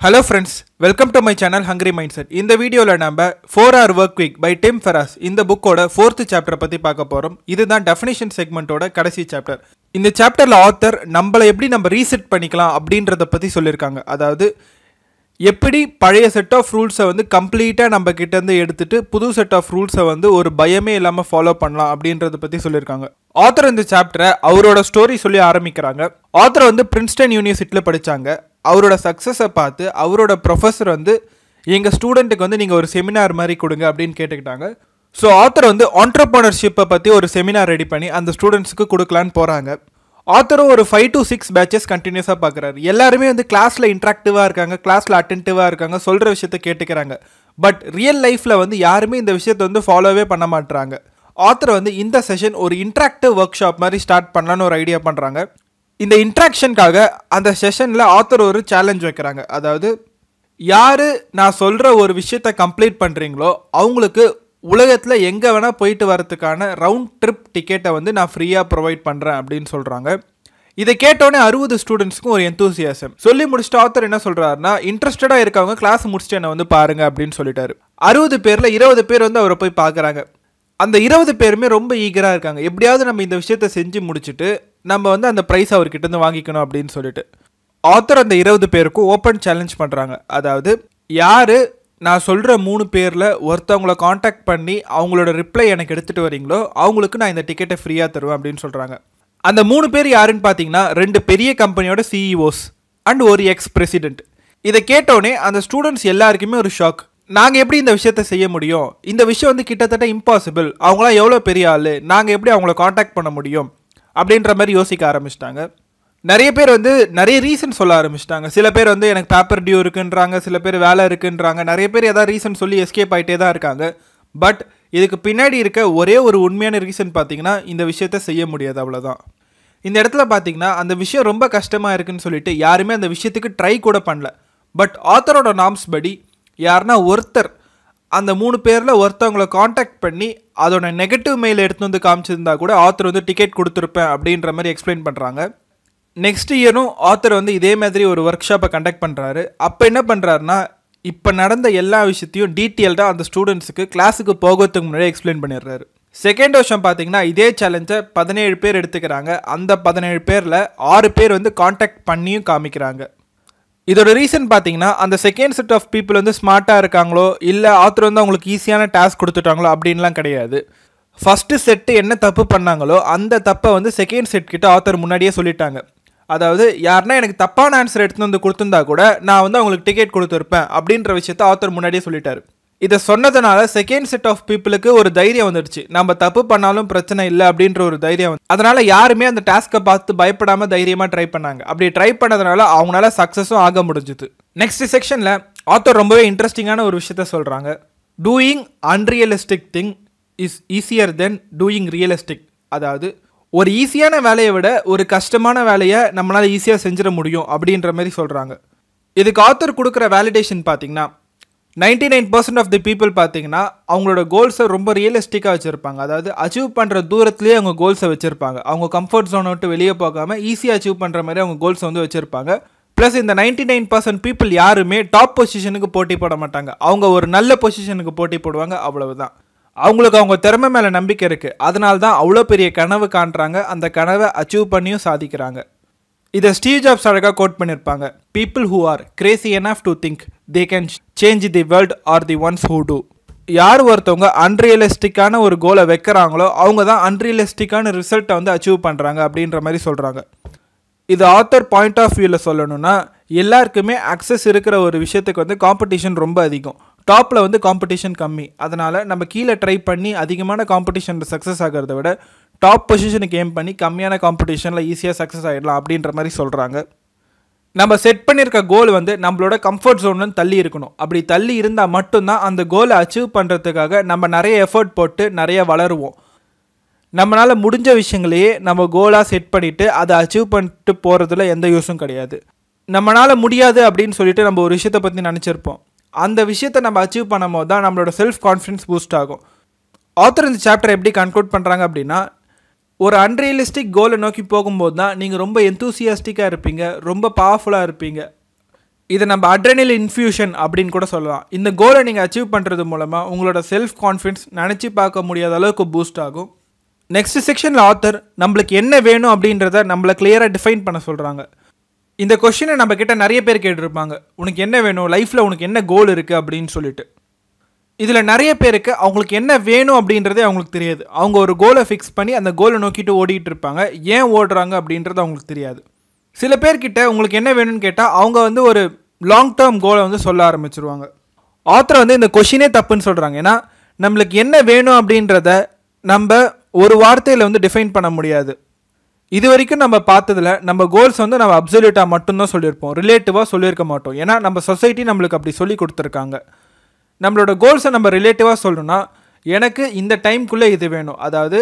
Hello friends welcome to my channel hungry mind set இந்த வீடியோவில் நம்ம four hour work week by Tim Ferriss இந்த புக்கோட fourth சாப்டரை பற்றி பார்க்க போகிறோம் இதுதான் டெஃபினேஷன் செக்மெண்ட்டோட கடைசி சாப்டர் இந்த சாப்டரில் ஆத்தர் நம்மளை எப்படி நம்ம ரீசெட் பண்ணிக்கலாம் அப்படின்றத பற்றி சொல்லியிருக்காங்க. அதாவது எப்படி பழைய செட் ஆஃப் ரூல்ஸை வந்து கம்ப்ளீட்டாக நம்ம கிட்டேருந்து எடுத்துட்டு புது செட் ஆஃப் ரூல்ஸை வந்து ஒரு பயமே இல்லாமல் ஃபாலோ பண்ணலாம் அப்படின்றத பற்றி சொல்லியிருக்காங்க. ஆத்தர் இந்த சாப்டரை அவரோட ஸ்டோரி சொல்லி ஆரம்பிக்கிறாங்க. ஆத்தர் வந்து பிரின்ஸ்டன் யூனிவர்சிட்டியில் படித்தாங்க அவரோட சக்ஸஸை பார்த்து அவரோட ப்ரொஃபஸர் வந்து எங்கள் ஸ்டூடெண்ட்டுக்கு வந்து நீங்கள் ஒரு செமினார் மாதிரி கொடுங்க அப்படின்னு கேட்டுக்கிட்டாங்க. ஸோ ஆத்தர் வந்து ஆண்டர்பனர்ஷிப்பை பற்றி ஒரு செமினார் ரெடி பண்ணி அந்த ஸ்டூடெண்ட்ஸுக்கு கொடுக்கலான்னு போகிறாங்க ஆத்தரும் ஒரு ஃபைவ் டு சிக்ஸ் பேட்சஸ் கண்டினியூஸாக பார்க்குறாரு எல்லாருமே வந்து கிளாஸில் இன்ட்ராக்டிவாக இருக்காங்க கிளாஸில் அட்டென்டிவாக இருக்காங்க சொல்கிற விஷயத்த கேட்டுக்கிறாங்க. பட் ரியல் லைஃப்பில் வந்து யாருமே இந்த விஷயத்தை வந்து ஃபாலோவே பண்ண மாட்டுறாங்க ஆத்தர் வந்து இந்த செஷன் ஒரு இன்ட்ராக்டிவ் ஒர்க் ஷாப் மாதிரி ஸ்டார்ட் பண்ணலான்னு ஒரு ஐடியா பண்ணுறாங்க இந்த இன்ட்ராக்ஷனுக்காக அந்த செஷனில் ஆத்தர் ஒரு சேலஞ்ச் வைக்கிறாங்க. அதாவது யார் நான் சொல்கிற ஒரு விஷயத்தை கம்ப்ளீட் பண்ணுறீங்களோ அவங்களுக்கு உலகத்தில் எங்கே வேணால் போயிட்டு வரதுக்கான ரவுண்ட் ட்ரிப் டிக்கெட்டை வந்து நான் ஃப்ரீயாக ப்ரொவைட் பண்ணுறேன் அப்படின்னு சொல்கிறாங்க இதை கேட்டோடனே அறுபது ஸ்டூடெண்ட்ஸ்க்கும் ஒரு எந்தூசியாசம் சொல்லி முடிச்சுட்டு ஆத்தர் என்ன சொல்கிறாருன்னா இன்ட்ரெஸ்டடாக இருக்கவங்க கிளாஸ் முடிச்சுட்டு என்னை வந்து பாருங்கள் அப்படின்னு சொல்லிட்டாரு. அறுபது பேரில் இருபது பேர் வந்து அவரை போய் பார்க்குறாங்க. அந்த இருபது பேருமே ரொம்ப ஈகராக இருக்காங்க. எப்படியாவது நம்ம இந்த விஷயத்த செஞ்சு முடிச்சுட்டு நம்ம வந்து அந்த ப்ரைஸ் அவர்கிட்ட இருந்து வாங்கிக்கணும் அப்படின்னு சொல்லிட்டு. ஆத்தர் அந்த இருபது பேருக்கும் ஓப்பன் சேலஞ்ச் பண்ணுறாங்க அதாவது யார் நான் சொல்கிற மூணு பேரில் ஒருத்தவங்கள காண்டாக்ட் பண்ணி அவங்களோட ரிப்ளை எனக்கு எடுத்துகிட்டு வரீங்களோ அவங்களுக்கு நான் இந்த டிக்கெட்டை ஃப்ரீயாக தருவேன் அப்படின்னு சொல்கிறாங்க அந்த மூணு பேர் யாருன்னு பார்த்தீங்கன்னா ரெண்டு பெரிய கம்பெனியோட சிஇஓஸ் அண்ட் ஒரு எக்ஸ் பிரசிடென்ட் இதை கேட்டோடனே அந்த ஸ்டூடெண்ட்ஸ் எல்லாருக்குமே ஒரு ஷாக் நாங்கள் எப்படி இந்த விஷயத்த செய்ய முடியும்? இந்த விஷயம் வந்து கிட்டத்தட்ட இம்பாசிபிள் அவங்களாம் எவ்வளோ பெரிய ஆள்? நாங்கள் எப்படி அவங்கள காண்டாக்ட் பண்ண முடியும்? அப்படின்ற மாதிரி யோசிக்க ஆரம்பிச்சிட்டாங்க. நிறைய பேர் வந்து நிறைய ரீசன் சொல்ல ஆரம்பிச்சிட்டாங்க. சில பேர் வந்து எனக்கு பேப்பர் டியூ இருக்குன்றாங்க சில பேர் வேலை இருக்குன்றாங்க. நிறைய பேர் ஏதாவது ரீசன் சொல்லி எஸ்கேப் ஆகிட்டே தான் இருக்காங்க. பட் இதுக்கு பின்னாடி இருக்க ஒரே ஒரு உண்மையான ரீசன் பார்த்தீங்கன்னா இந்த விஷயத்த செய்ய முடியாது அவ்வளோதான் இந்த இடத்துல பார்த்தீங்கன்னா அந்த விஷயம் ரொம்ப கஷ்டமாக இருக்குன்னு சொல்லிட்டு யாருமே அந்த விஷயத்துக்கு ட்ரை கூட பண்ணல. பட் ஆத்தரோட நாம்ஸ் படி யாருன்னா ஒருத்தர். அந்த மூணு பேரில் ஒருத்தவங்கள காண்டாக்ட் பண்ணி அதோட நெகட்டிவ் மெயில் எடுத்து வந்து காமிச்சிருந்தா கூட ஆத்தர் வந்து டிக்கெட் கொடுத்துருப்பேன் அப்படின்ற மாதிரி எக்ஸ்பிளைன் பண்ணுறாங்க நெக்ஸ்ட் இயரும் ஆத்தர் வந்து இதே மாதிரி ஒரு ஒர்க் ஷாப்பை கண்டக்ட் பண்ணுறாரு அப்போ என்ன பண்ணுறாருனா இப்போ நடந்த எல்லா விஷயத்தையும் டீட்டெயில்டாக அந்த ஸ்டூடெண்ட்ஸுக்கு கிளாஸுக்கு போகிறதுக்கு முன்னாடி எக்ஸ்பிளைன் பண்ணிடுறாரு. செகண்ட் வருஷம் பார்த்தீங்கன்னா இதே சேலஞ்சை பதினேழு பேர் எடுத்துக்கிறாங்க. அந்த பதினேழு பேரில் ஆறு பேர் வந்து காண்டாக்ட் பண்ணியும் காமிக்கிறாங்க. இதோட ரீசன் பார்த்தீங்கன்னா அந்த செகண்ட் செட் ஆஃப் பீப்புள் வந்து ஸ்மார்ட்டாக இருக்காங்களோ இல்லை ஆத்தர் வந்து அவங்களுக்கு ஈஸியான டாஸ்க் கொடுத்துட்டாங்களோ அப்படின்லாம் கிடையாது. ஃபஸ்ட்டு செட்டு என்ன தப்பு பண்ணாங்களோ அந்த தப்பை வந்து செகண்ட் செட் கிட்ட ஆத்தர் முன்னாடியே சொல்லிட்டாங்க. அதாவது யாருன்னா எனக்கு தப்பான ஆன்சர் எடுத்துன்னு வந்து கொடுத்துருந்தா கூட நான் வந்து அவங்களுக்கு டிக்கெட் கொடுத்துருப்பேன் அப்படின்ற விஷயத்த ஆத்தர் முன்னாடியே சொல்லிட்டாரு. இதை சொன்னதுனால செகண்ட் செட் ஆஃப் பீப்புளுக்கு ஒரு தைரியம் வந்துடுச்சு. நம்ம தப்பு பண்ணாலும் பிரச்சனை இல்லை அப்படின்ற ஒரு தைரியம் வந்து அதனால யாருமே அந்த டாஸ்க்கை பார்த்து பயப்படாம தைரியமா ட்ரை பண்ணாங்க. அப்படி ட்ரை பண்ணதுனால அவங்களால சக்ஸஸும் ஆக முடிஞ்சுது. நெக்ஸ்ட் செக்ஷனில் ஆத்தர் ரொம்பவே இன்ட்ரெஸ்டிங்கான ஒரு விஷயத்த சொல்கிறாங்க doing unrealistic thing is easier than doing realistic அதாவது ஒரு ஈஸியான வேலையை விட ஒரு கஷ்டமான வேலையை நம்மளால் ஈஸியாக செஞ்சிட முடியும் அப்படின்ற மாதிரி சொல்கிறாங்க இதுக்கு ஆத்தர் கொடுக்குற வேலிடேஷன் பார்த்தீங்கன்னா ninety nine percent of the people பார்த்தீங்கன்னா அவங்களோட கோல்ஸை ரொம்ப ரியலிஸ்டிக்காக வச்சுருப்பாங்க. அதாவது அச்சீவ் பண்ணுற தூரத்துலேயே அவங்க கோல்ஸை வச்சுருப்பாங்க. அவங்க கம்ஃபர்ட் ஜோனை விட்டு வெளியே போகாமல் ஈஸியாக அச்சீவ் பண்ணுற மாதிரி அவங்க கோல்ஸை வந்து வச்சுருப்பாங்க. ப்ளஸ் இந்த நைன்டி நைன் பர்சன்ட் பீப்புள் யாருமே டாப் பொசிஷனுக்கு போட்டி போட மாட்டாங்க. அவங்க ஒரு நல்ல பொசிஷனுக்கு போட்டி போடுவாங்க அவ்வளவுதான். அவங்களுக்கு அவங்க திறமை மேலே நம்பிக்கை இருக்குது அதனால தான் அவ்வளோ பெரிய கனவு காண்றாங்க. அந்த கனவை அச்சீவ் பண்ணியும் சாதிக்கிறாங்க. இதை ஸ்டீவ் ஜாப்ஸ் அழகாக கோட் பண்ணியிருப்பாங்க. People who are crazy enough to think they can change the world are the ones who do யார் ஒருத்தவங்க அன்ரியலிஸ்டிக்கான ஒரு கோலை வைக்கிறாங்களோ அவங்க தான் அன்ரியலிஸ்டிக்கான ரிசல்ட்டை வந்து அச்சீவ் பண்ணுறாங்க அப்படின்ற மாதிரி சொல்கிறாங்க இது ஆத்தர் பாயிண்ட் ஆஃப் வியூவில் சொல்லணும்னா எல்லாருக்குமே அக்சஸ் இருக்கிற ஒரு விஷயத்துக்கு வந்து காம்படிஷன் ரொம்ப அதிகம். டாப்பில் வந்து காம்படிஷன் கம்மி. அதனால் நம்ம கீழே ட்ரை பண்ணி அதிகமான காம்படிஷனில் சக்ஸஸ் ஆகிறத விட டாப் பொசிஷனுக்கு ஏம் பண்ணி கம்மியான காம்படிஷனில் ஈஸியாக சக்ஸஸ் ஆகிடலாம் அப்படின்ற மாதிரி சொல்கிறாங்க நம்ம செட் பண்ணியிருக்க கோல் வந்து நம்மளோட கம்ஃபர்ட் ஜோன்னு தள்ளி இருக்கணும். அப்படி தள்ளி இருந்தால் மட்டும்தான் அந்த கோலை அச்சீவ் பண்ணுறதுக்காக நம்ம நிறைய எஃபர்ட் போட்டு நிறைய வளருவோம். நம்மளால் முடிஞ்ச விஷயங்களையே நம்ம கோலாக செட் பண்ணிவிட்டு அதை அச்சீவ் பண்ணிட்டு போகிறதுல எந்த யூஸும் கிடையாது. நம்மளால் முடியாது அப்படின்னு சொல்லிட்டு நம்ம ஒரு விஷயத்தை பற்றி நினச்சிருப்போம். அந்த விஷயத்தை நம்ம அச்சீவ் பண்ணும் போது தான் நம்மளோட செல்ஃப் கான்ஃபிடன்ஸ் பூஸ்ட் ஆகும். ஆத்தர் இந்த சாப்டர் எப்படி கன்க்ளூட் பண்ணுறாங்க அப்படின்னா ஒரு அன்ரியலிஸ்டிக் கோலை நோக்கி போகும்போது தான் நீங்கள் ரொம்ப எந்தூசியாஸ்டிக்காக இருப்பீங்க ரொம்ப பவர்ஃபுல்லாக இருப்பீங்க. இதை நம்ம அட்ரனல் இன்ஃபியூஷன் அப்படின்னு கூட சொல்லலாம். இந்த கோலை நீங்கள் அச்சீவ் பண்ணுறது மூலமாக உங்களோட செல்ஃப் கான்ஃபிடன்ஸ் நினச்சி பார்க்க முடியாத அளவுக்கு பூஸ்ட் ஆகும். நெக்ஸ்ட் செக்ஷனில் ஆத்தர் நம்மளுக்கு என்ன வேணும் அப்படின்றத நம்மளை கிளியராக டிஃபைன் பண்ண சொல்கிறாங்க இந்த கொஷினை நம்ம கிட்ட நிறைய பேர் கேட்டிருப்பாங்க. உனக்கு என்ன வேணும்? லைஃப்பில் உனக்கு என்ன கோல் இருக்குது அப்படின்னு சொல்லிட்டு. இதில் நிறைய பேருக்கு அவங்களுக்கு என்ன வேணும் அப்படின்றதே அவங்களுக்கு தெரியாது. அவங்க ஒரு கோலை ஃபிக்ஸ் பண்ணி அந்த கோலை நோக்கிட்டு ஓடிட்டு இருப்பாங்க. ஏன் ஓடுறாங்க அப்படின்றது அவங்களுக்கு தெரியாது. சில பேர்கிட்ட உங்களுக்கு என்ன வேணும்னு கேட்டால் அவங்க வந்து ஒரு லாங் டேர்ம் கோலை வந்து சொல்ல ஆரம்பிச்சிருவாங்க. ஆத்தர் வந்து இந்த கொஷினே தப்புன்னு சொல்கிறாங்க ஏன்னா நம்மளுக்கு என்ன வேணும் அப்படின்றத நம்ம ஒரு வார்த்தையில் வந்து டிஃபைன் பண்ண முடியாது. இது வரைக்கும் நம்ம பார்த்ததில் நம்ம கோல்ஸ் வந்து நம்ம அப்சல்யூட்டாக மட்டும்தான் சொல்லியிருப்போம். ரிலேட்டிவாக சொல்லியிருக்க மாட்டோம். ஏன்னா நம்ம சொசைட்டி நம்மளுக்கு அப்படி சொல்லி கொடுத்துருக்காங்க. நம்மளோட கோல்ஸை நம்ம ரிலேட்டிவாக சொல்லணும்னா எனக்கு இந்த டைம்குள்ளே இது வேணும். அதாவது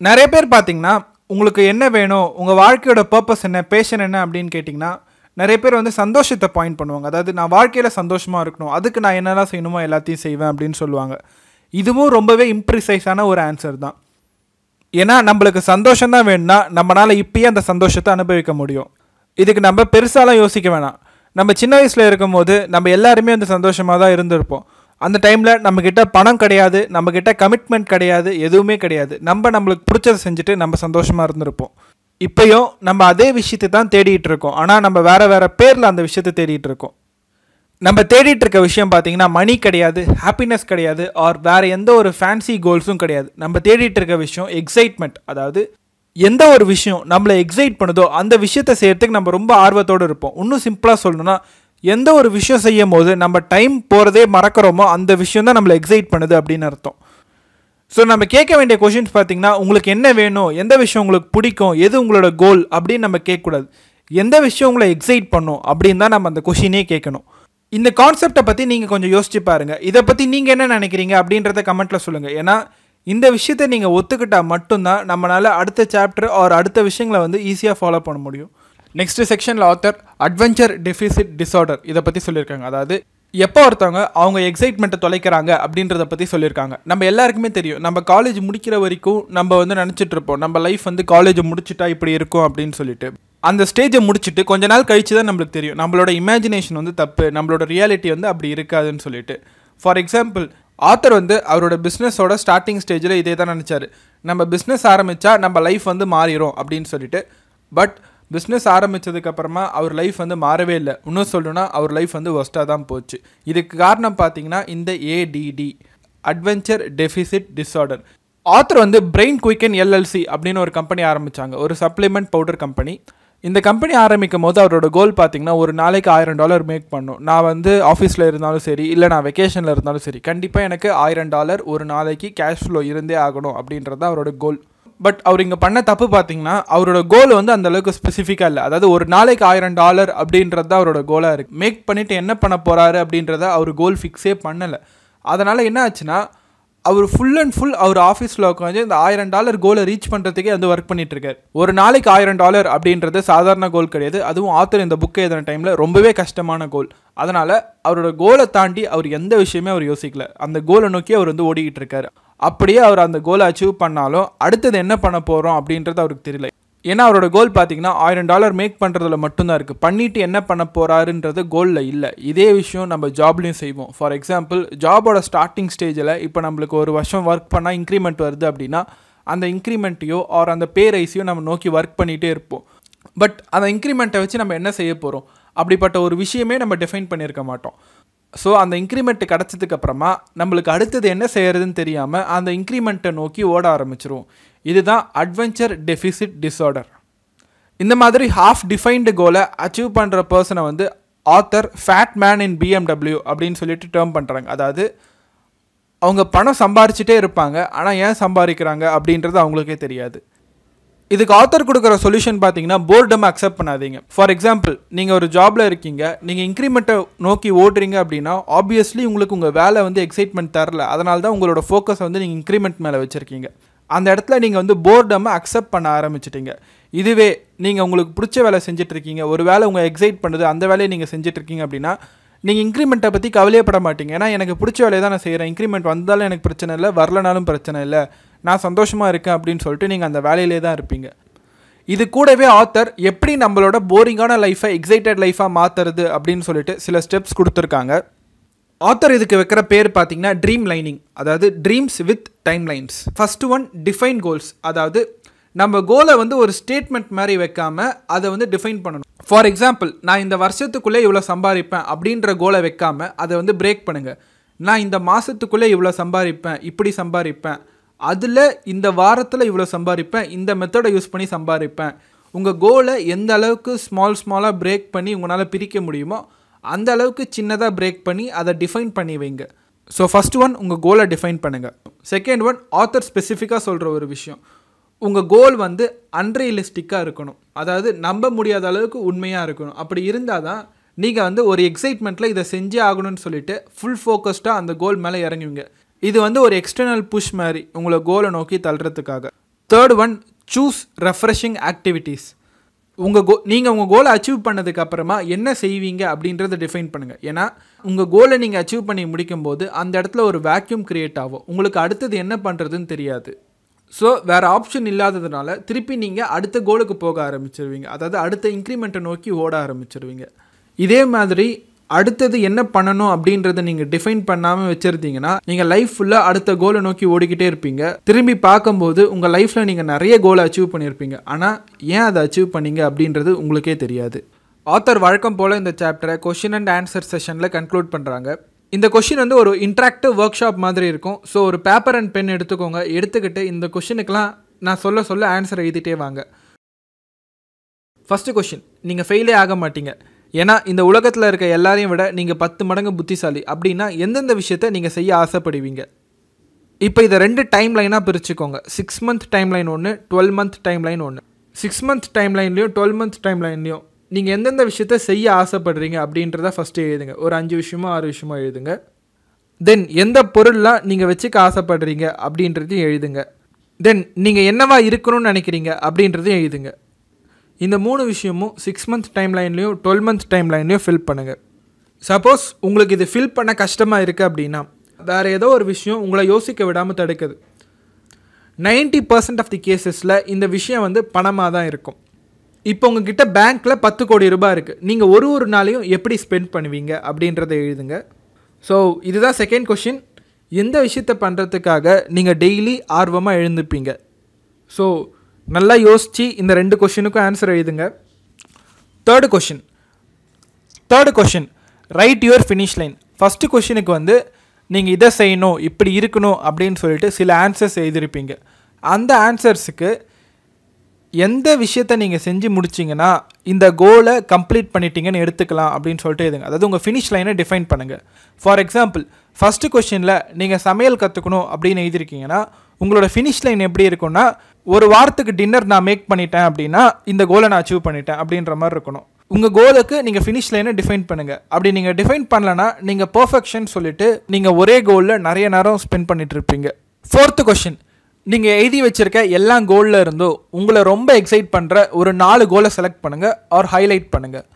நிறைய பேர் பார்த்தீங்கன்னா உங்களுக்கு என்ன வேணும் உங்கள் வாழ்க்கையோட பர்பஸ் என்ன பேஷன் என்ன அப்படின்னு கேட்டிங்கன்னா நிறைய பேர் வந்து சந்தோஷத்தை பாயிண்ட் பண்ணுவாங்க. அதாவது நான் வாழ்க்கையில் சந்தோஷமாக இருக்கணும். அதுக்கு நான் என்னெல்லாம் செய்யணுமோ எல்லாத்தையும் செய்வேன் அப்படின்னு சொல்லுவாங்க. இதுவும் ரொம்பவே இம்ப்ரிசைஸான ஒரு ஆன்சர் தான். ஏன்னா நம்மளுக்கு சந்தோஷம் தான் வேணும்னா நம்மளால் இப்பயே அந்த சந்தோஷத்தை அனுபவிக்க முடியும். இதுக்கு நம்ம பெருசாலாம் யோசிக்க வேணாம். நம்ம சின்ன வயசில் இருக்கும்போது நம்ம எல்லாருமே வந்து சந்தோஷமாக தான் இருந்திருப்போம். அந்த டைமில் நம்மக்கிட்ட பணம் கிடையாது நம்மக்கிட்ட கமிட்மெண்ட் கிடையாது எதுவுமே கிடையாது. நம்ம நம்மளுக்கு பிடிச்சதை செஞ்சுட்டு நம்ம சந்தோஷமாக இருந்திருப்போம். இப்போயும் நம்ம அதே விஷயத்தை தான் தேடிட்டு இருக்கோம். ஆனால் நம்ம வேற வேறு பேரில் அந்த விஷயத்தை தேடிட்டு இருக்கோம். நம்ம தேடிட்டு இருக்க விஷயம் பார்த்தீங்கன்னா மணி கிடையாது ஹாப்பினஸ் கிடையாது ஆர் வேற எந்த ஒரு ஃபேன்சி கோல்ஸும் கிடையாது. நம்ம தேடிட்டு இருக்க விஷயம் எக்ஸைட்மெண்ட் அதாவது எந்த ஒரு விஷயம் நம்மளை எக்ஸைட் பண்ணுதோ அந்த விஷயத்தை செய்கிறதுக்கு நம்ம ரொம்ப ஆர்வத்தோடு இருப்போம். இன்னும் சிம்பிளாக சொல்லணும்னா எந்த ஒரு விஷயம் செய்யும் போது நம்ம டைம் போகிறதே மறக்கிறோமோ அந்த விஷயம் தான் நம்மளை எக்ஸைட் பண்ணுது அப்படின்னு அர்த்தம். ஸோ நம்ம கேட்க வேண்டிய கொஷின்ஸ் பார்த்தீங்கன்னா உங்களுக்கு என்ன வேணும்? எந்த விஷயம் உங்களுக்கு பிடிக்கும்? எது உங்களோட கோல் அப்படின்னு நம்ம கேட்கக்கூடாது. எந்த விஷயம் உங்களை எக்ஸைட் பண்ணும்? அப்படின்னு தான் நம்ம அந்த கொஷினே கேட்கணும். இந்த கான்செப்டை பற்றி நீங்கள் கொஞ்சம் யோசிச்சு பாருங்கள் இதை பற்றி நீங்கள் என்ன நினைக்கிறீங்க? அப்படின்றத கமெண்ட்டில் சொல்லுங்கள் ஏன்னா இந்த விஷயத்தை நீங்கள் ஒத்துக்கிட்டால் மட்டும்தான் நம்மளால் அடுத்த சாப்டர் ஆர் அடுத்த விஷயங்களை வந்து ஈஸியாக ஃபாலோ பண்ண முடியும். நெக்ஸ்ட் செக்ஷனில் ஆத்தர் அட்வென்ச்சர் டெஃபிசிட் டிஸார்டர் இதை பற்றி சொல்லியிருக்காங்க அதாவது எப்போ ஒருத்தவங்க அவங்க எக்ஸைட்மெண்ட்டை தொலைக்கிறாங்க அப்படின்றத பற்றி சொல்லியிருக்காங்க நம்ம எல்லாருக்குமே தெரியும். நம்ம காலேஜ் முடிக்கிற வரைக்கும் நம்ம வந்து நினச்சிட்டு இருப்போம். நம்ம லைஃப் வந்து காலேஜ் முடிச்சுட்டா இப்படி இருக்கும் அப்படின்னு சொல்லிட்டு. அந்த ஸ்டேஜை முடிச்சுட்டு கொஞ்ச நாள் கழிச்சு தான் நம்மளுக்கு தெரியும். நம்மளோட இமேஜினேஷன் வந்து தப்பு. நம்மளோட ரியாலிட்டி வந்து அப்படி இருக்காதுன்னு சொல்லிட்டு. ஃபார் எக்ஸாம்பிள் ஆத்தர் வந்து அவரோட பிஸ்னஸோட ஸ்டார்டிங் ஸ்டேஜில் இதே தான் நினச்சாரு. நம்ம பிஸ்னஸ் ஆரம்பித்தா நம்ம லைஃப் வந்து மாறிடும் அப்படின்னு சொல்லிட்டு. பட் பிஸ்னஸ் ஆரம்பித்ததுக்கப்புறமா அவர் லைஃப் வந்து மாறவே இல்லை. இன்னும் சொல்லணும்னா அவர் லைஃப் வந்து ஒஸ்ட்டாக தான் போச்சு. இதுக்கு காரணம் பார்த்தீங்கன்னா இந்த ADD adventure deficit disorder author வந்து பிரெயின் குயிக்கன் எல்எல்சி அப்படின்னு ஒரு கம்பெனி ஆரம்பித்தாங்க ஒரு சப்ளிமெண்ட் பவுடர் கம்பெனி இந்த கம்பெனி ஆரம்பிக்கும் போது அவரோட கோல் பார்த்தீங்கன்னா ஒரு நாளைக்கு ஆயிரம் டாலர் மேக் பண்ணும். நான் வந்து ஆஃபீஸில் இருந்தாலும் சரி இல்லை நான் வெக்கேஷனில் இருந்தாலும் சரி கண்டிப்பாக எனக்கு ஆயிரம் டாலர் ஒரு நாளைக்கு கேஷ் ஃப்ளோ இருந்தே ஆகணும் அப்படின்றது தான் அவரோட கோல் பட் அவர் இங்கே பண்ண தப்பு பார்த்தீங்கன்னா அவரோட கோல் வந்து அந்த அளவுக்கு ஸ்பெசிஃபிக்காக இல்லை. அதாவது ஒரு நாளைக்கு ஆயிரம் டாலர் அப்படின்றது தான் அவரோட கோலாக இருக்குது மேக் பண்ணிவிட்டு என்ன பண்ண போகிறாரு அப்படின்றத அவர் கோல் ஃபிக்ஸே பண்ணலை. அதனால் என்ன ஆச்சுன்னா அவர் ஃபுல் அண்ட் ஃபுல் அவர் ஆஃபீஸில் உட்காந்து இந்த ஆயிரம் டாலர் கோலை ரீச் பண்ணுறதுக்கே வந்து ஒர்க் பண்ணிட்டு ஒரு நாளைக்கு ஆயிரம் டாலர் அப்படின்றது சாதாரண கோல் கிடையாது. அதுவும் ஆத்தர் இந்த புக்கை எழுதின டைமில் ரொம்பவே கஷ்டமான கோல் அதனால் அவரோட கோலை தாண்டி அவர் எந்த விஷயமே அவர் யோசிக்கல. அந்த கோலை நோக்கி அவர் வந்து ஓடிக்கிட்டு இருக்காரு. அப்படியே அவர் அந்த கோலை அச்சீவ் பண்ணாலும் அடுத்தது என்ன பண்ண போகிறோம் அப்படின்றது அவருக்கு தெரியல. ஏன்னா அவரோட கோல் பார்த்தீங்கன்னா ஆயிரம் டாலர் மேக் பண்ணுறதுல மட்டும்தான் இருக்குது பண்ணிட்டு என்ன பண்ண போகிறாருன்றது கோலில் இல்லை. இதே விஷயம் நம்ம ஜாப்லேயும் செய்வோம். ஃபார் எக்ஸாம்பிள் ஜாபோட ஸ்டார்டிங் ஸ்டேஜில் இப்போ நம்மளுக்கு ஒரு வருஷம் ஒர்க் பண்ணால் இன்க்ரிமெண்ட் வருது அப்படின்னா அந்த இன்க்ரிமெண்ட்டையோ ஆர் அந்த பே ரைஸையோ நம்ம நோக்கி ஒர்க் பண்ணிகிட்டே இருப்போம். பட் அந்த இன்க்ரிமெண்ட்டை வச்சு நம்ம என்ன செய்ய போகிறோம் அப்படிப்பட்ட ஒரு விஷயமே நம்ம டிஃபைன் பண்ணியிருக்க மாட்டோம். ஸோ அந்த இன்க்ரிமெண்ட் கிடச்சதுக்கு அப்புறமா நம்மளுக்கு அடுத்தது என்ன செய்யறதுன்னு தெரியாமல் அந்த இன்க்ரிமெண்ட்டை நோக்கி ஓட ஆரம்பிச்சிரும். இதுதான் அட்வென்ச்சர் டெஃபிசிட் டிஸார்டர் இந்த மாதிரி ஹாஃப் டிஃபைன்டு கோலை அச்சீவ் பண்ணுற பர்சனை வந்து author fat man in BMW அப்படின்னு சொல்லிட்டு டேர்ம் பண்ணுறாங்க அதாவது அவங்க பணம் சம்பாரிச்சிட்டே இருப்பாங்க. ஆனால் ஏன் சம்பாதிக்கிறாங்க அப்படின்றது அவங்களுக்கே தெரியாது. இதுக்கு ஆத்தர் கொடுக்குற சொல்யூஷன் பார்த்தீங்கன்னா போர்டம் அக்செப்ட் பண்ணாதீங்க. ஃபார் எக்ஸாம்பிள் நீங்கள் ஒரு ஜாபில் இருக்கீங்க நீங்கள் இன்க்ரிமெண்ட்டை நோக்கி ஓடுறீங்க அப்படின்னா ஆப்வியஸ்லி உங்களுக்கு உங்கள் வேலை வந்து எக்ஸைட்மெண்ட் தரல. அதனால தான் உங்களோட ஃபோக்கஸ் வந்து நீங்கள் இன்க்ரிமெண்ட் மேலே வச்சுருக்கீங்க. அந்த இடத்துல நீங்கள் வந்து போர்டம் அக்செப்ட் பண்ண ஆரம்பிச்சிட்டிங்க. இதுவே நீங்கள் உங்களுக்கு பிடிச்ச வேலை செஞ்சிட்ருக்கீங்க ஒரு வேலை உங்கள் எக்ஸைட் பண்ணுது அந்த வேலையை நீங்கள் செஞ்சிட்ருக்கீங்க அப்படின்னா நீங்கள் இன்க்ரிமெண்ட்டை பற்றி கவலையப்பட மாட்டீங்க. ஏன்னா எனக்கு பிடிச்ச வேலையை தான் நான் செய்கிறேன் இன்க்ரிமெண்ட் வந்தாலும் எனக்கு பிரச்சனை இல்லை வரலனாலும் பிரச்சனை இல்லை. நான் சந்தோஷமாக இருக்கேன் அப்படின்னு சொல்லிட்டு நீங்கள் அந்த வேலையிலே தான் இருப்பீங்க. இது கூடவே ஆத்தர் எப்படி நம்மளோட போரிங்கான லைஃப்பை எக்ஸைட்டட் லைஃபாக மாற்றுறது அப்படின்னு சொல்லிட்டு சில ஸ்டெப்ஸ் கொடுத்துருக்காங்க. ஆத்தர் இதுக்கு வைக்கிற பேர் பார்த்தீங்கன்னா ட்ரீம் லைனிங் அதாவது dreams with time lines first one define goals அதாவது நம்ம கோலை வந்து ஒரு ஸ்டேட்மெண்ட் மாதிரி வைக்காம அதை வந்து டிஃபைன் பண்ணணும். ஃபார் எக்ஸாம்பிள் நான் இந்த வருஷத்துக்குள்ளே இவ்வளோ சம்பாதிப்பேன் அப்படின்ற கோலை வைக்காம அதை வந்து பிரேக் பண்ணுங்கள் நான் இந்த மாதத்துக்குள்ளே இவ்வளோ சம்பாதிப்பேன் இப்படி சம்பாதிப்பேன் அதில் இந்த வாரத்தில் இவ்வளோ சம்பாதிப்பேன் இந்த மெத்தடை யூஸ் பண்ணி சம்பாதிப்பேன் உங்கள் கோலை எந்த அளவுக்கு ஸ்மால் ஸ்மாலாக பிரேக் பண்ணி உங்களால் பிரிக்க முடியுமோ அந்த அளவுக்கு சின்னதாக பிரேக் பண்ணி அதை டிஃபைன் பண்ணி வைங்க. ஸோ ஃபஸ்ட் ஒன் உங்கள் கோலை டிஃபைன் பண்ணுங்கள் செகண்ட் ஒன் ஆத்தர் ஸ்பெசிஃபிக்காக சொல்கிற ஒரு விஷயம். உங்கள் கோல் வந்து அன்ரியலிஸ்டிக்காக இருக்கணும். அதாவது நம்ப முடியாத அளவுக்கு உண்மையாக இருக்கணும். அப்படி இருந்தால் தான் நீங்கள் வந்து ஒரு எக்ஸைட்மெண்ட்டில் இதை செஞ்சே ஆகணும்னு சொல்லிட்டு ஃபுல் ஃபோக்கஸ்டாக அந்த கோல் மேலே இறங்குவீங்க. இது வந்து ஒரு எக்ஸ்டர்னல் புஷ் மாதிரி உங்களை கோலை நோக்கி தள்ளுறதுக்காக. Third one choose refreshing activities உங்கள் கோ நீங்கள் உங்கள் கோலை அச்சீவ் பண்ணதுக்கு அப்புறமா என்ன செய்வீங்க அப்படின்றத டிஃபைன் பண்ணுங்கள் ஏன்னா உங்கள் கோலை நீங்கள் அச்சீவ் பண்ணி முடிக்கும் போது அந்த இடத்துல ஒரு வேக்யூம் கிரியேட் ஆகும். உங்களுக்கு அடுத்தது என்ன பண்ணுறதுன்னு தெரியாது. ஸோ வேறு ஆப்ஷன் இல்லாததுனால திருப்பி நீங்கள் அடுத்த கோலுக்கு போக ஆரம்பிச்சிருவீங்க. அதாவது அடுத்த இன்க்ரிமெண்ட்டை நோக்கி ஓட ஆரம்பிச்சிருவீங்க. இதே மாதிரி அடுத்தது என்ன பண்ணணும் அப்படின்றத நீங்கள் டிஃபைன் பண்ணாமல் வச்சுருந்தீங்கன்னா நீங்கள் லைஃப் ஃபுல்லாக அடுத்த கோலை நோக்கி ஓடிக்கிட்டே இருப்பீங்க. திரும்பி பார்க்கும்போது உங்கள் லைஃப்பில் நீங்கள் நிறைய கோலை அச்சீவ் பண்ணியிருப்பீங்க ஆனால் ஏன் அதை அச்சீவ் பண்ணீங்க அப்படின்றது உங்களுக்கே தெரியாது. ஆத்தர் வழக்கம் போல் இந்த சாப்டரை கொஷின் அண்ட் ஆன்சர் செஷனில் கன்க்ளூட் பண்ணுறாங்க இந்த கொஷின் வந்து ஒரு இன்ட்ராக்டிவ் ஒர்க் ஷாப் மாதிரி இருக்கும். ஸோ ஒரு பேப்பர் அண்ட் பென் எடுத்துக்கோங்க. எடுத்துக்கிட்டு இந்த கொஷினுக்கெலாம் நான் சொல்ல சொல்ல ஆன்சர் எழுதிட்டே வாங்க. ஃபஸ்ட்டு கொஷின் நீங்கள் ஃபெயிலே ஆக மாட்டீங்க. ஏன்னா இந்த உலகத்தில் இருக்க எல்லாரையும் விட நீங்கள் பத்து மடங்கு புத்திசாலி. அப்படின்னா எந்தெந்த விஷயத்த நீங்கள் செய்ய ஆசைப்படுவீங்க? இப்போ இதை ரெண்டு டைம் லைனாக பிரிச்சுக்கோங்க. சிக்ஸ் மந்த் டைம் லைன் ஒன்று டுவெல் மந்த் டைம் லைன் ஒன்று சிக்ஸ் மந்த் டைம் லைன்லையும் டுவெல் மந்த் டைம் லைன்லையும் நீங்கள் எந்தெந்த விஷயத்த செய்ய ஆசைப்படுறீங்க அப்படின்றத ஃபஸ்ட்டு எழுதுங்க. ஒரு அஞ்சு விஷயமோ ஆறு விஷயமோ எழுதுங்க. தென் எந்த பொருள்லாம் நீங்கள் வச்சுக்க ஆசைப்படுறீங்க அப்படின்றதையும் எழுதுங்க. தென் நீங்கள் என்னவா இருக்கணும்னு நினைக்கிறீங்க அப்படின்றதையும் எழுதுங்க. இந்த மூணு விஷயமும் சிக்ஸ் மந்த் டைம் லைன்லையும் டுவெல் மந்த் டைம் லைன்லையும் ஃபில் பண்ணுங்கள் சப்போஸ் உங்களுக்கு இது ஃபில் பண்ண கஷ்டமாக இருக்குது அப்படின்னா வேறு ஏதோ ஒரு விஷயம் உங்களை யோசிக்க விடாமல் தடுக்குது. நைன்ட்டி பர்சன்ட் ஆஃப் தி கேசஸில் இந்த விஷயம் வந்து பணமாக தான் இருக்கும். இப்போ உங்ககிட்ட பேங்க்கில் பத்து கோடி ரூபாய் இருக்குது நீங்கள் ஒரு ஒரு நாளையும் எப்படி ஸ்பெண்ட் பண்ணுவீங்க அப்படின்றத எழுதுங்க. ஸோ இதுதான் செகண்ட் கொஷின் எந்த விஷயத்தை பண்ணுறதுக்காக நீங்கள் டெய்லி ஆர்வமாக எழுந்துப்பீங்க? ஸோ நல்லா யோசித்து இந்த ரெண்டு கொஷினுக்கும் ஆன்சர் எழுதுங்க. Third question third question write your finish line first கொஷினுக்கு வந்து நீங்கள் இதை செய்யணும் இப்படி இருக்கணும் அப்படின்னு சொல்லிட்டு சில ஆன்சர்ஸ் எழுதியிருப்பீங்க. அந்த ஆன்சர்ஸுக்கு எந்த விஷயத்த நீங்கள் செஞ்சு முடிச்சிங்கன்னா இந்த கோலை கம்ப்ளீட் பண்ணிட்டீங்கன்னு எடுத்துக்கலாம் அப்படின்னு சொல்லிட்டு எழுதுங்க. அதாவது உங்கள் ஃபினிஷ் லைனை டிஃபைன் பண்ணுங்கள் ஃபார் எக்ஸாம்பிள் ஃபஸ்ட்டு கொஷினில் நீங்கள் சமையல் கற்றுக்கணும் அப்படின்னு எழுதியிருக்கீங்கன்னா உங்களோட ஃபினிஷ் லைன் எப்படி இருக்கும்னா ஒரு வாரத்துக்கு டின்னர் நான் மேக் பண்ணிட்டேன் அப்படின்னா இந்த கோலை நான் அச்சீவ் பண்ணிட்டேன் அப்படின்ற மாதிரி இருக்கணும். உங்கள் கோலுக்கு நீங்கள் ஃபினிஷ் லைனை டிஃபைன் பண்ணுங்கள் அப்படி நீங்கள் டிஃபைன் பண்ணலன்னா நீங்கள் பர்ஃபெக்ஷன் சொல்லிட்டு நீங்கள் ஒரே கோலில் நிறைய நேரம் ஸ்பெண்ட் பண்ணிட்டு இருப்பீங்க. ஃபோர்த்து கொஷின் நீங்கள் எழுதி வச்சிருக்க எல்லா கோலில் இருந்தோ உங்களை ரொம்ப எக்ஸைட் பண்ணுற ஒரு நாலு கோலை செலக்ட் பண்ணுங்கள் ஆர் ஹைலைட் பண்ணுங்கள்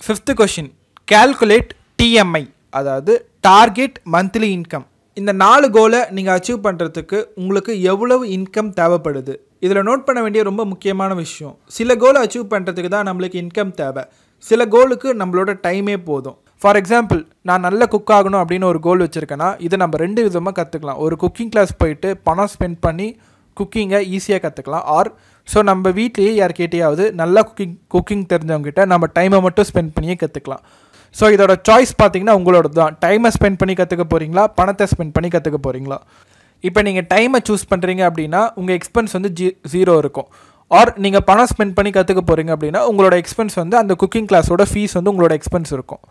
ஃபிஃப்த்து கொஷின் கேல்குலேட் டிஎம்ஐ அதாவது டார்கெட் மந்த்லி இன்கம் இந்த நாலு கோலை நீங்கள் அச்சீவ் பண்ணுறதுக்கு உங்களுக்கு எவ்வளவு இன்கம் தேவைப்படுது? இதில் நோட் பண்ண வேண்டிய ரொம்ப முக்கியமான விஷயம் சில கோலை அச்சீவ் பண்ணுறதுக்கு தான் நம்மளுக்கு இன்கம் தேவை. சில கோலுக்கு நம்மளோட டைமே போதும். ஃபார் எக்ஸாம்பிள் நான் நல்ல குக் ஆகணும் அப்படின்னு ஒரு கோல் வச்சுருக்கேன்னா இதை நம்ம ரெண்டு விதமாக கற்றுக்கலாம் ஒரு குக்கிங் கிளாஸ் போயிட்டு பணம் ஸ்பெண்ட் பண்ணி குக்கிங்கை ஈஸியாக கற்றுக்கலாம் ஆர் ஸோ நம்ம வீட்லேயே யார்கிட்டயாவது நல்லா குக்கிங் குக்கிங் தெரிஞ்சவங்ககிட்ட நம்ம டைமை மட்டும் ஸ்பெண்ட் பண்ணியே கற்றுக்கலாம் ஸோ இதோட சாய்ஸ் பார்த்தீங்கன்னா உங்களோட தான் டைமை ஸ்பெண்ட் பண்ணி கற்றுக்க போகிறீங்களா பணத்தை ஸ்பெண்ட் பண்ணி கற்றுக்க போகிறீங்களா இப்போ நீங்கள் டைமை சூஸ் பண்ணுறீங்க அப்படின்னா உங்கள் எக்ஸ்பென்ஸ் வந்து ஜீ ஜீரோ இருக்கும். ஆர் நீங்கள் பணம் ஸ்பெண்ட் பண்ணி கற்றுக்க போகிறீங்க அப்படின்னா உங்களோட எக்ஸ்பென்ஸ் வந்து அந்த குக்கிங் கிளாஸோட ஃபீஸ் வந்து உங்களோட எக்ஸ்பென்ஸ் இருக்கும்.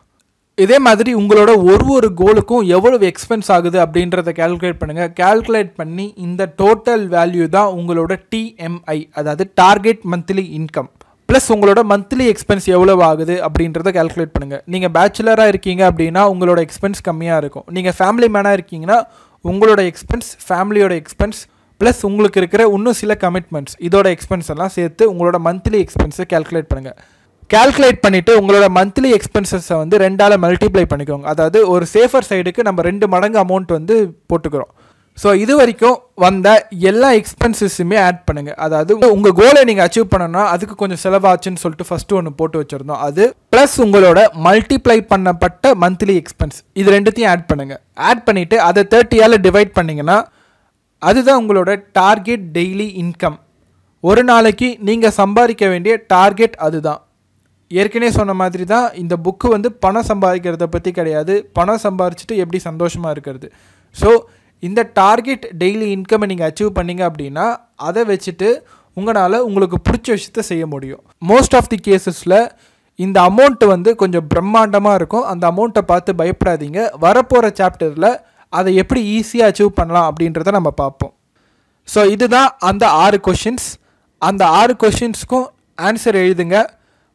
இதே மாதிரி உங்களோட ஒரு ஒரு கோலுக்கும் எவ்வளவு எக்ஸ்பென்ஸ் ஆகுது அப்படின்றத கேல்குலேட் பண்ணுங்கள் கேல்குலேட் பண்ணி இந்த டோட்டல் வேல்யூ தான் உங்களோட டிஎம்ஐ அதாவது டார்கெட் மந்த்லி இன்கம் ப்ளஸ் உங்களோட மந்த்லி எக்ஸ்பென்ஸ் எவ்வளோ ஆகுது அப்படின்றத கேல்குலேட் பண்ணுங்கள் நீங்கள் பேச்சுலராக இருக்கீங்க அப்படின்னா உங்களோட எக்ஸ்பென்ஸ் கம்மியாக இருக்கும். நீங்கள் ஃபேமிலி மேனாக இருக்கீங்கன்னா உங்களோட எக்ஸ்பென்ஸ் ஃபேமிலியோட எக்ஸ்பென்ஸ் ப்ளஸ் உங்களுக்கு இருக்கிற இன்னும் சில கமிட்மெண்ட்ஸ் இதோட எக்ஸ்பென்ஸ் எல்லாம் சேர்த்து உங்களோட மந்த்லி எக்ஸ்பென்ஸை கேல்குலேட் பண்ணுங்கள் கேல்குலேட் பண்ணிவிட்டு உங்களோட மந்த்லி எக்ஸ்பென்சஸை வந்து ரெண்டால் மல்டிப்ளை பண்ணிக்கோங்க. அதாவது ஒரு சேஃபர் சைடுக்கு நம்ம ரெண்டு மடங்கு அமௌண்ட் வந்து போட்டுக்கிறோம். ஸோ இது வரைக்கும் வந்த எல்லா எக்ஸ்பென்சஸுமே ஆட் பண்ணுங்கள் அதாவது உங்கள் கோலை நீங்கள் அச்சீவ் பண்ணணும்னா அதுக்கு கொஞ்சம் செலவாச்சுன்னு சொல்லிட்டு ஃபஸ்ட்டு ஒன்று போட்டு வச்சுருந்தோம். அது ப்ளஸ் உங்களோட மல்டிப்ளை பண்ணப்பட்ட மந்த்லி எக்ஸ்பென்ஸ் இது ரெண்டுத்தையும் ஆட் பண்ணுங்கள் ஆட் பண்ணிவிட்டு அதை தேர்ட்டியால் டிவைட் பண்ணிங்கன்னா அதுதான் உங்களோட டார்கெட் டெய்லி இன்கம் ஒரு நாளைக்கு நீங்கள் சம்பாதிக்க வேண்டிய டார்கெட் அதுதான். ஏற்கனவே சொன்ன மாதிரி தான் இந்த புக்கு வந்து பணம் சம்பாதிக்கிறத பற்றி கிடையாது. பணம் சம்பாரிச்சிட்டு எப்படி சந்தோஷமாக இருக்கிறது. ஸோ இந்த டார்கெட் டெய்லி இன்கம்மை நீங்கள் அச்சீவ் பண்ணீங்க அப்படின்னா அதை வச்சுட்டு உங்களால் உங்களுக்கு பிடிச்ச விஷயத்த செய்ய முடியும். மோஸ்ட் ஆஃப் தி கேசஸில் இந்த அமௌண்ட் வந்து கொஞ்சம் பிரம்மாண்டமாக இருக்கும். அந்த அமௌண்ட்டை பார்த்து பயப்படாதீங்க. வரப்போகிற சாப்டரில் அதை எப்படி ஈஸியாக அச்சீவ் பண்ணலாம் அப்படின்றத நம்ம பார்ப்போம். ஸோ இதுதான் அந்த ஆறு கொஷின்ஸ் அந்த ஆறு கொஷின்ஸ்க்கும் ஆன்சர் எழுதுங்க.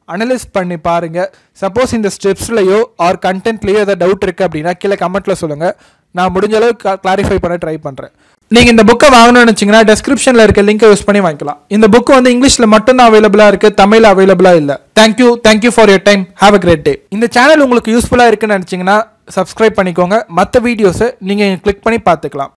அனலைஸ் பண்ணி பாருங்கள் சப்போஸ் இந்த ஸ்டெப்ஸ்லையோ ஆர் கண்டென்ட்லேயோ ஏதாவது டவுட் இருக்குது அப்படின்னா கீழே கமெண்ட்டில் சொல்லுங்கள் நான் முடிஞ்ச அளவுக்கு கிளாரிஃபை பண்ண ட்ரை பண்ணுறேன் நீங்கள் இந்த புக்கை வாங்கணும்னு நினச்சிங்கன்னா டெஸ்கிரிப்ஷனில் இருக்க லிங்கை யூஸ் பண்ணி வாங்கிக்கலாம். இந்த புக்கு வந்து இங்கிலீஷில் மட்டும்தான் அவைலபிளாக இருக்குது தமிழ் அவைலபிளாக இல்லை. Thank you thank you for your time have a great day இந்த சேனல் உங்களுக்கு யூஸ்ஃபுல்லாக இருக்குன்னு நினச்சிங்கன்னா சப்ஸ்கிரைப் பண்ணிக்கோங்க. மற்ற வீடியோஸை நீங்கள் கிளிக் பண்ணி பார்த்துக்கலாம்.